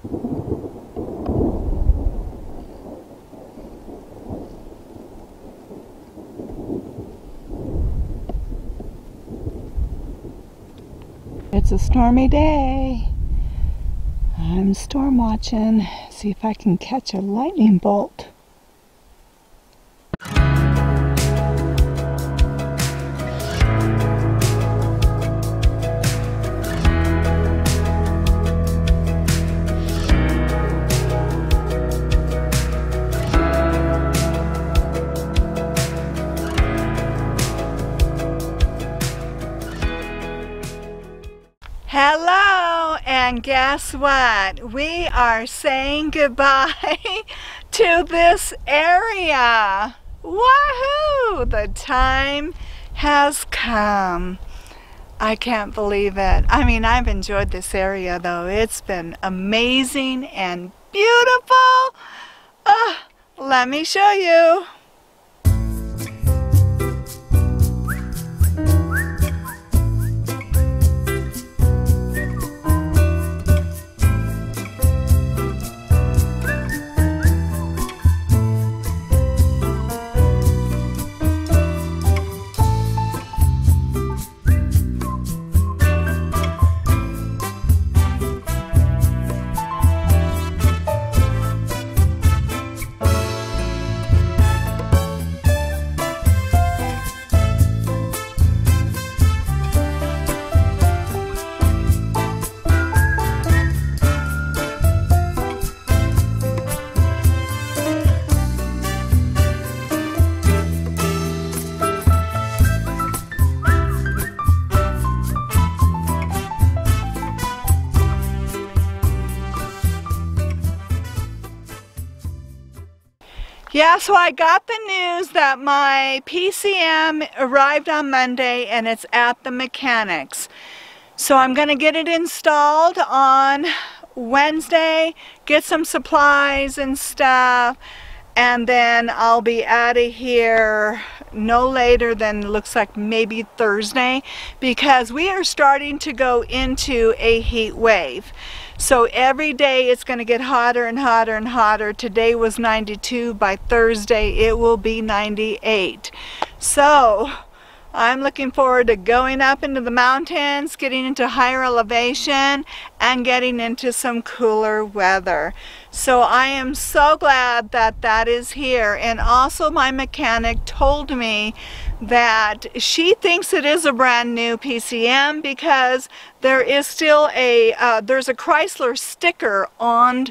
It's a stormy day. I'm storm watching. See if I can catch a lightning bolt. Guess what? We are saying goodbye to this area. Wahoo! The time has come. I can't believe it. I mean, I've enjoyed this area though. It's been amazing and beautiful. Uh, let me show you. Yeah, so I got the news that my PCM arrived on Monday and it's at the mechanics. So I'm going to get it installed on Wednesday, get some supplies and stuff, and then I'll be out of here no later than looks like maybe Thursday because we are starting to go into a heat wave. So every day it's going to get hotter and hotter and hotter. Today was 92. By Thursday it will be 98. So I'm looking forward to going up into the mountains, getting into higher elevation, and getting into some cooler weather. So I am so glad that that is here. And also my mechanic told me that she thinks it is a brand new PCM because there is still a, uh, there's a Chrysler sticker on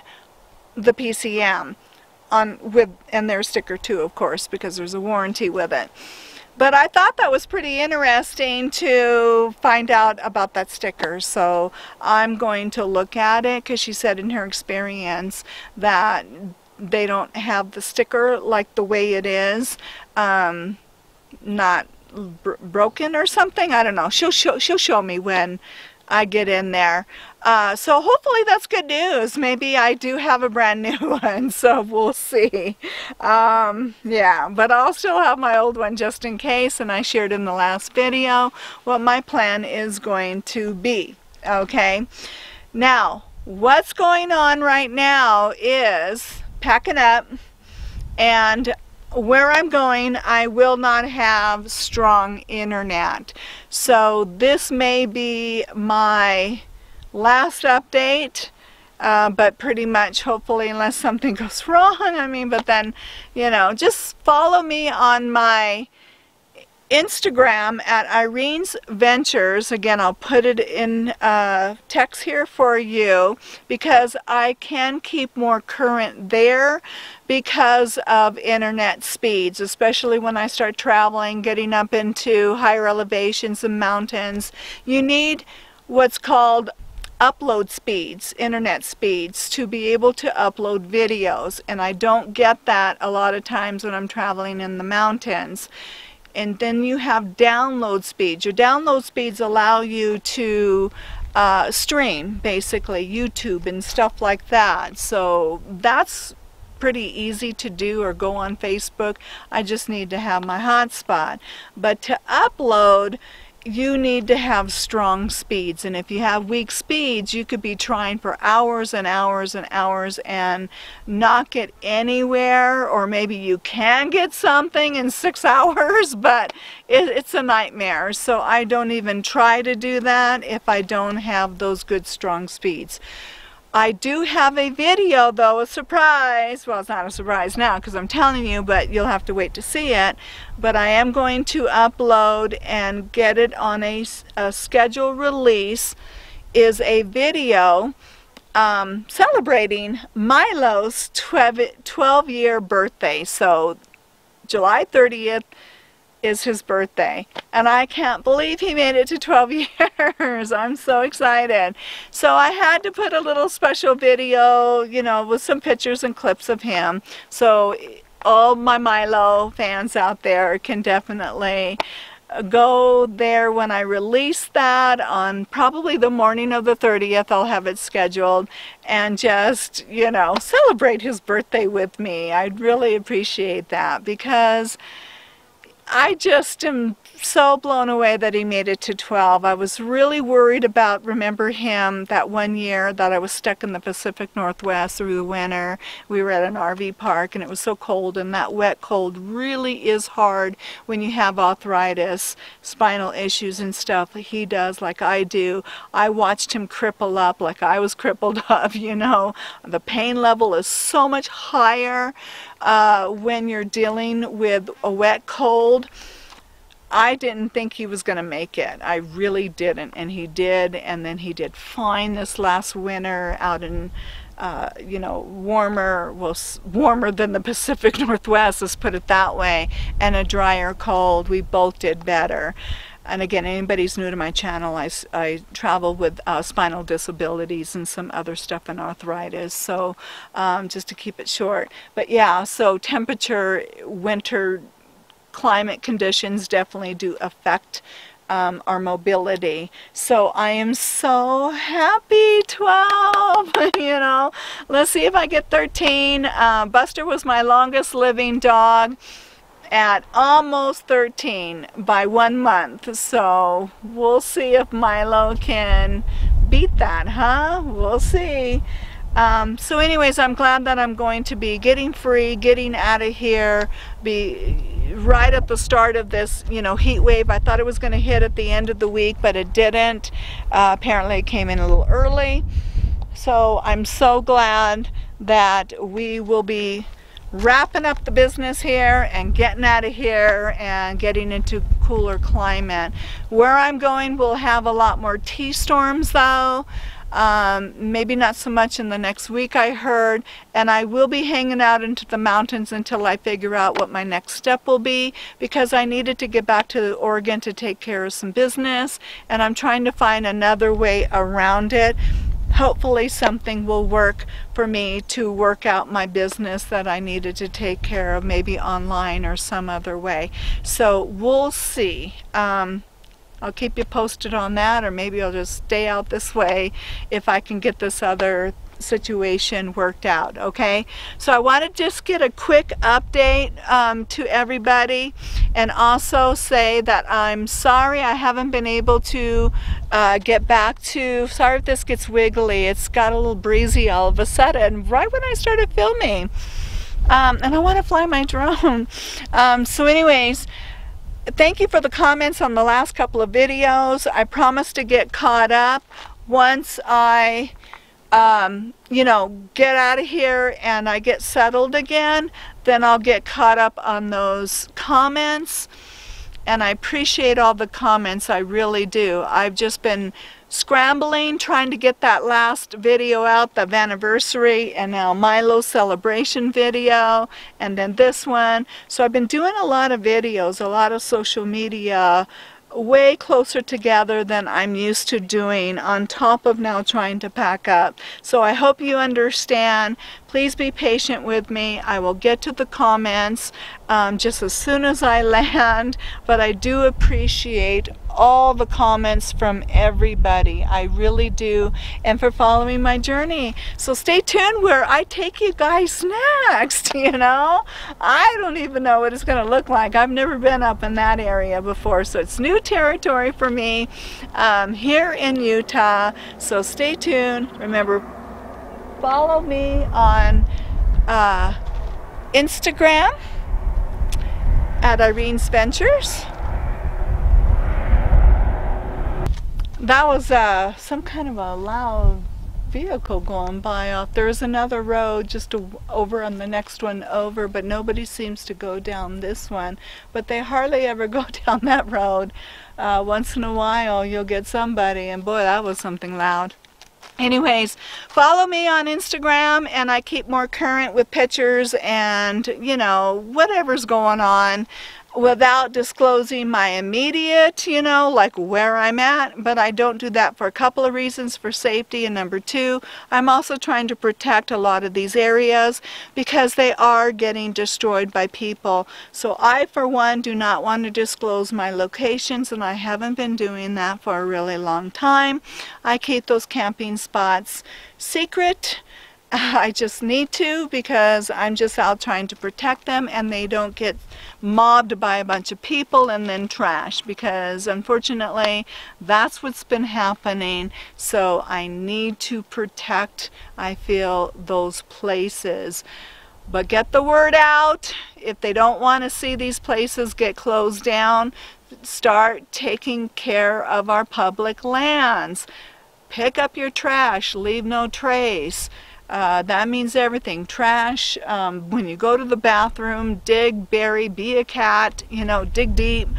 the PCM on with and their sticker too of course because there's a warranty with it. But I thought that was pretty interesting to find out about that sticker. So I'm going to look at it because she said in her experience that they don't have the sticker like the way it is. Um, not broken or something. I don't know. She'll show, she'll show me when I get in there. Uh, so hopefully that's good news. Maybe I do have a brand new one, so we'll see. Um, yeah, but I'll still have my old one just in case, and I shared in the last video what my plan is going to be. Okay, now what's going on right now is packing up and where I'm going, I will not have strong internet. So this may be my last update, uh, but pretty much hopefully unless something goes wrong, I mean, but then, you know, just follow me on my Instagram at Irene's Ventures. Again, I'll put it in uh, text here for you because I can keep more current there because of internet speeds, especially when I start traveling, getting up into higher elevations and mountains. You need what's called upload speeds, internet speeds, to be able to upload videos. And I don't get that a lot of times when I'm traveling in the mountains and then you have download speeds. Your download speeds allow you to uh, stream, basically, YouTube and stuff like that. So that's pretty easy to do or go on Facebook. I just need to have my hotspot. But to upload, you need to have strong speeds and if you have weak speeds you could be trying for hours and hours and hours and not get anywhere or maybe you can get something in six hours but it, it's a nightmare. So I don't even try to do that if I don't have those good strong speeds I do have a video though, a surprise. Well, it's not a surprise now because I'm telling you, but you'll have to wait to see it. But I am going to upload and get it on a, a scheduled release is a video um, celebrating Milo's 12, 12 year birthday. So July 30th is his birthday. And I can't believe he made it to 12 years. I'm so excited. So I had to put a little special video, you know, with some pictures and clips of him. So all my Milo fans out there can definitely uh, go there when I release that on probably the morning of the 30th I'll have it scheduled and just you know celebrate his birthday with me I'd really appreciate that because I just am so blown away that he made it to 12. I was really worried about, remember him that one year that I was stuck in the Pacific Northwest through the winter. We were at an RV park and it was so cold and that wet cold really is hard when you have arthritis, spinal issues and stuff. He does like I do. I watched him cripple up like I was crippled up, you know. The pain level is so much higher uh, when you're dealing with a wet cold. I didn't think he was going to make it. I really didn't. And he did. And then he did fine this last winter out in, uh, you know, warmer, well, warmer than the Pacific Northwest, let's put it that way, and a drier cold. We both did better. And again, anybody's new to my channel, I, I travel with uh, spinal disabilities and some other stuff and arthritis. So um, just to keep it short. But yeah, so temperature, winter climate conditions definitely do affect um, our mobility. So I am so happy, 12, you know. Let's see if I get 13. Uh, Buster was my longest living dog at almost 13 by one month. So we'll see if Milo can beat that, huh? We'll see. Um, so anyways, I'm glad that I'm going to be getting free, getting out of here, be right at the start of this, you know, heat wave. I thought it was going to hit at the end of the week, but it didn't. Uh, apparently it came in a little early. So I'm so glad that we will be wrapping up the business here and getting out of here and getting into cooler climate. Where I'm going we'll have a lot more tea storms though. Um, maybe not so much in the next week I heard and I will be hanging out into the mountains until I figure out what my next step will be because I needed to get back to Oregon to take care of some business and I'm trying to find another way around it hopefully something will work for me to work out my business that I needed to take care of, maybe online or some other way. So we'll see. Um, I'll keep you posted on that, or maybe I'll just stay out this way if I can get this other situation worked out okay? So I want to just get a quick update um, to everybody and also say that I'm sorry I haven't been able to uh, get back to sorry if this gets wiggly it's got a little breezy all of a sudden right when I started filming. Um, and I want to fly my drone. Um, so anyways thank you for the comments on the last couple of videos. I promise to get caught up once I um, you know, get out of here and I get settled again, then I'll get caught up on those comments. And I appreciate all the comments, I really do. I've just been scrambling, trying to get that last video out, the anniversary, and now Milo celebration video, and then this one. So I've been doing a lot of videos, a lot of social media way closer together than I'm used to doing on top of now trying to pack up. So I hope you understand. Please be patient with me. I will get to the comments um, just as soon as I land, but I do appreciate all the comments from everybody. I really do. And for following my journey. So stay tuned where I take you guys next, you know. I don't even know what it's going to look like. I've never been up in that area before. So it's new territory for me um, here in Utah. So stay tuned. Remember, follow me on uh, Instagram at Irene's Ventures. That was uh, some kind of a loud vehicle going by off. There's another road just over on the next one over, but nobody seems to go down this one. But they hardly ever go down that road. Uh, once in a while you'll get somebody, and boy, that was something loud. Anyways, follow me on Instagram and I keep more current with pictures and, you know, whatever's going on without disclosing my immediate, you know, like where I'm at, but I don't do that for a couple of reasons for safety. And number two, I'm also trying to protect a lot of these areas because they are getting destroyed by people. So I, for one, do not want to disclose my locations and I haven't been doing that for a really long time. I keep those camping spots secret I just need to because I'm just out trying to protect them and they don't get mobbed by a bunch of people and then trash because unfortunately that's what's been happening. So I need to protect I feel those places. But get the word out. If they don't want to see these places get closed down start taking care of our public lands. Pick up your trash. Leave no trace uh, that means everything. Trash, um, when you go to the bathroom, dig, bury, be a cat, you know, dig deep.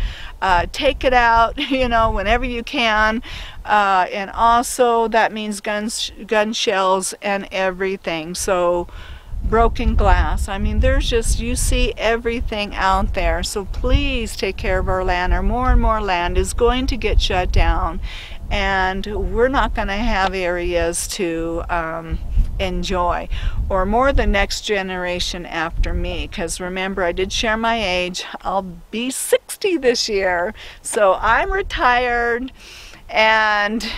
Uh, take it out, you know, whenever you can. Uh, and also that means guns, gun shells and everything. So broken glass. I mean, there's just, you see everything out there. So please take care of our land or more and more land is going to get shut down. And we're not going to have areas to um, enjoy or more the next generation after me. Because remember I did share my age. I'll be 60 this year so I'm retired. And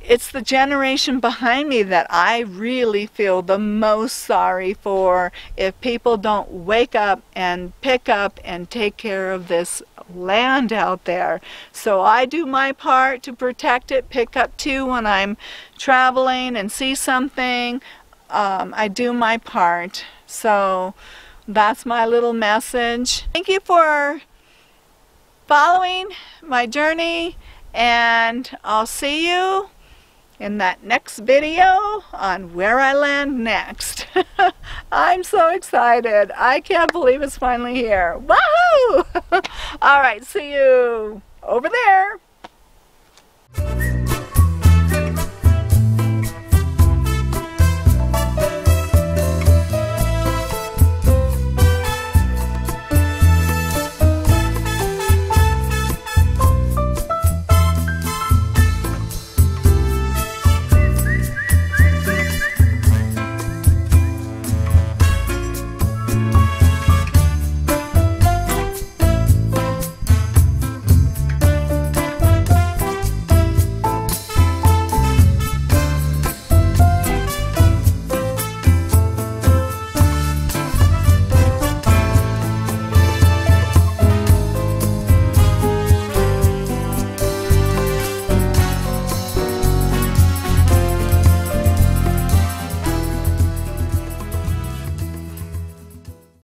it's the generation behind me that I really feel the most sorry for. If people don't wake up and pick up and take care of this land out there. So I do my part to protect it, pick up too when I'm traveling and see something. Um, I do my part. So that's my little message. Thank you for following my journey and I'll see you in that next video on where I land next. I'm so excited. I can't believe it's finally here. Woohoo! All right, see you over there.